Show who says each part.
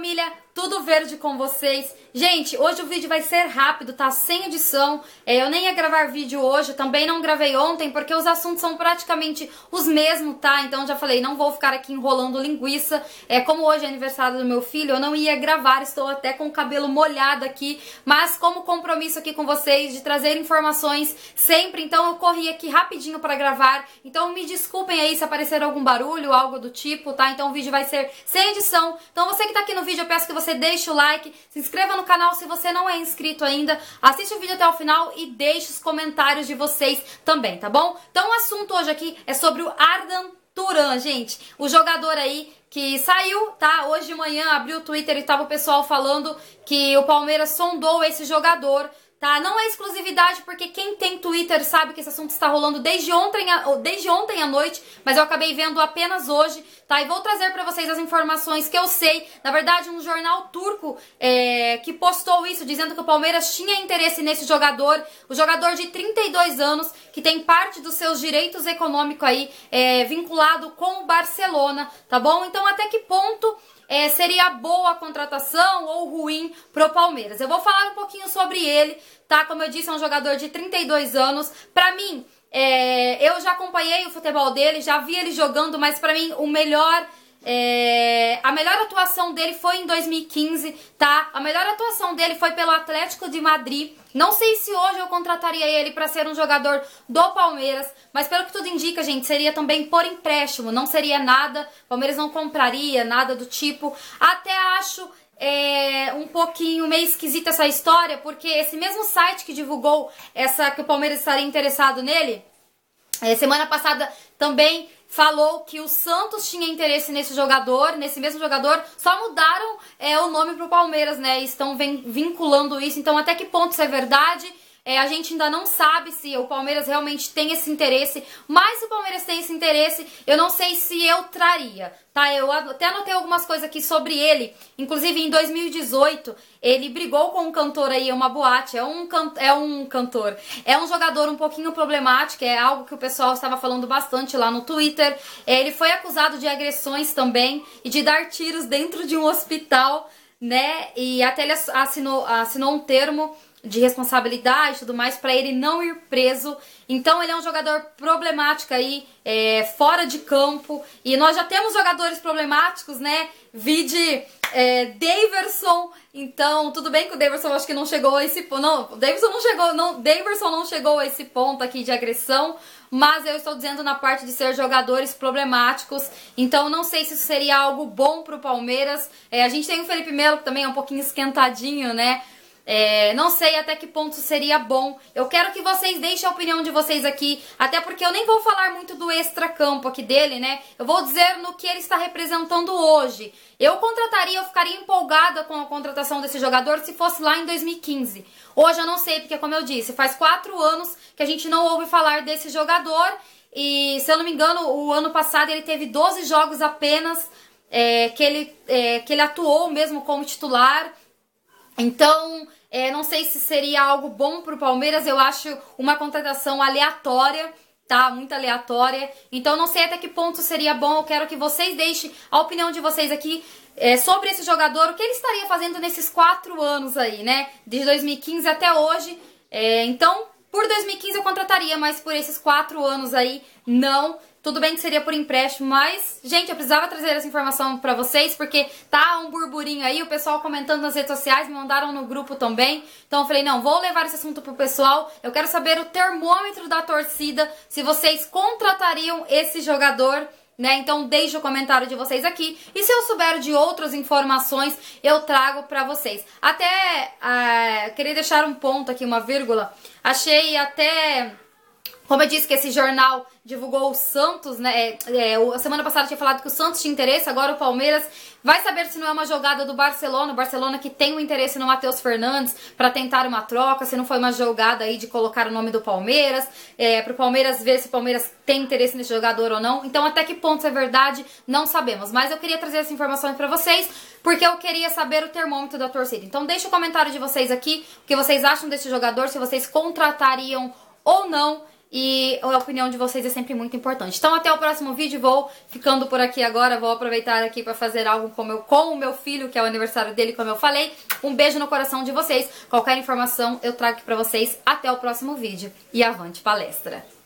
Speaker 1: família, tudo verde com vocês. Gente, hoje o vídeo vai ser rápido, tá? Sem edição. É, eu nem ia gravar vídeo hoje, também não gravei ontem, porque os assuntos são praticamente os mesmos, tá? Então já falei, não vou ficar aqui enrolando linguiça. É, como hoje é aniversário do meu filho, eu não ia gravar, estou até com o cabelo molhado aqui. Mas como compromisso aqui com vocês de trazer informações sempre, então eu corri aqui rapidinho para gravar. Então me desculpem aí se aparecer algum barulho, algo do tipo, tá? Então o vídeo vai ser sem edição. Então você que tá aqui no vídeo, eu peço que você deixe o like, se inscreva no canal se você não é inscrito ainda, assiste o vídeo até o final e deixe os comentários de vocês também, tá bom? Então o assunto hoje aqui é sobre o Ardan Turan, gente. O jogador aí que saiu, tá? Hoje de manhã abriu o Twitter e tava o pessoal falando que o Palmeiras sondou esse jogador tá? Não é exclusividade, porque quem tem Twitter sabe que esse assunto está rolando desde ontem, desde ontem à noite, mas eu acabei vendo apenas hoje, tá? E vou trazer para vocês as informações que eu sei. Na verdade, um jornal turco é, que postou isso, dizendo que o Palmeiras tinha interesse nesse jogador, o jogador de 32 anos, que tem parte dos seus direitos econômicos aí é, vinculado com o Barcelona, tá bom? Então, até que ponto é, seria boa a contratação ou ruim pro Palmeiras. Eu vou falar um pouquinho sobre ele, tá? Como eu disse, é um jogador de 32 anos. Pra mim, é, eu já acompanhei o futebol dele, já vi ele jogando, mas pra mim o melhor é, a melhor atuação dele foi em 2015, tá? A melhor atuação dele foi pelo Atlético de Madrid. Não sei se hoje eu contrataria ele para ser um jogador do Palmeiras, mas pelo que tudo indica, gente, seria também por empréstimo, não seria nada. Palmeiras não compraria nada do tipo. Até acho é, um pouquinho meio esquisita essa história, porque esse mesmo site que divulgou essa que o Palmeiras estaria interessado nele, é, semana passada também falou que o Santos tinha interesse nesse jogador, nesse mesmo jogador, só mudaram é, o nome pro Palmeiras, né? Estão vinculando isso. Então, até que ponto isso é verdade? É, a gente ainda não sabe se o Palmeiras realmente tem esse interesse, mas se o Palmeiras tem esse interesse, eu não sei se eu traria, tá? Eu até anotei algumas coisas aqui sobre ele. Inclusive, em 2018, ele brigou com um cantor aí, uma boate. É um, can é um cantor. É um jogador um pouquinho problemático, é algo que o pessoal estava falando bastante lá no Twitter. É, ele foi acusado de agressões também e de dar tiros dentro de um hospital, né? E até ele assinou, assinou um termo de responsabilidade e tudo mais para ele não ir preso. Então ele é um jogador problemático aí, é, fora de campo. E nós já temos jogadores problemáticos, né? Vide é, Daverson. Então, tudo bem que o Daverson acho que não chegou a esse ponto. Não, o Daverson não chegou. Não, Daverson não chegou a esse ponto aqui de agressão. Mas eu estou dizendo na parte de ser jogadores problemáticos. Então, não sei se isso seria algo bom pro Palmeiras. É, a gente tem o Felipe Melo, que também é um pouquinho esquentadinho, né? É, não sei até que ponto seria bom. Eu quero que vocês deixem a opinião de vocês aqui, até porque eu nem vou falar muito do extra-campo aqui dele, né? Eu vou dizer no que ele está representando hoje. Eu contrataria, eu ficaria empolgada com a contratação desse jogador se fosse lá em 2015. Hoje eu não sei, porque como eu disse, faz quatro anos que a gente não ouve falar desse jogador. E se eu não me engano, o ano passado ele teve 12 jogos apenas é, que, ele, é, que ele atuou mesmo como titular. Então, é, não sei se seria algo bom para o Palmeiras, eu acho uma contratação aleatória, tá? Muito aleatória. Então não sei até que ponto seria bom. Eu quero que vocês deixem a opinião de vocês aqui é, sobre esse jogador, o que ele estaria fazendo nesses quatro anos aí, né? De 2015 até hoje. É, então, por 2015 eu contrataria, mas por esses quatro anos aí, não. Tudo bem que seria por empréstimo, mas, gente, eu precisava trazer essa informação pra vocês, porque tá um burburinho aí, o pessoal comentando nas redes sociais, me mandaram no grupo também. Então eu falei, não, vou levar esse assunto pro pessoal. Eu quero saber o termômetro da torcida, se vocês contratariam esse jogador. Né? Então deixe o comentário de vocês aqui. E se eu souber de outras informações, eu trago pra vocês. Até, uh, queria deixar um ponto aqui, uma vírgula. Achei até como eu disse que esse jornal divulgou o Santos, né? É, é, a semana passada tinha falado que o Santos tinha interesse, agora o Palmeiras vai saber se não é uma jogada do Barcelona, o Barcelona que tem o um interesse no Matheus Fernandes para tentar uma troca, se não foi uma jogada aí de colocar o nome do Palmeiras, é, para o Palmeiras ver se o Palmeiras tem interesse nesse jogador ou não. Então, até que ponto é verdade, não sabemos. Mas eu queria trazer essa informação para vocês, porque eu queria saber o termômetro da torcida. Então, deixa o comentário de vocês aqui, o que vocês acham desse jogador, se vocês contratariam ou não e a opinião de vocês é sempre muito importante. Então até o próximo vídeo, vou ficando por aqui agora, vou aproveitar aqui para fazer algo com, meu, com o meu filho, que é o aniversário dele, como eu falei. Um beijo no coração de vocês. Qualquer informação eu trago aqui para vocês. Até o próximo vídeo e avante palestra!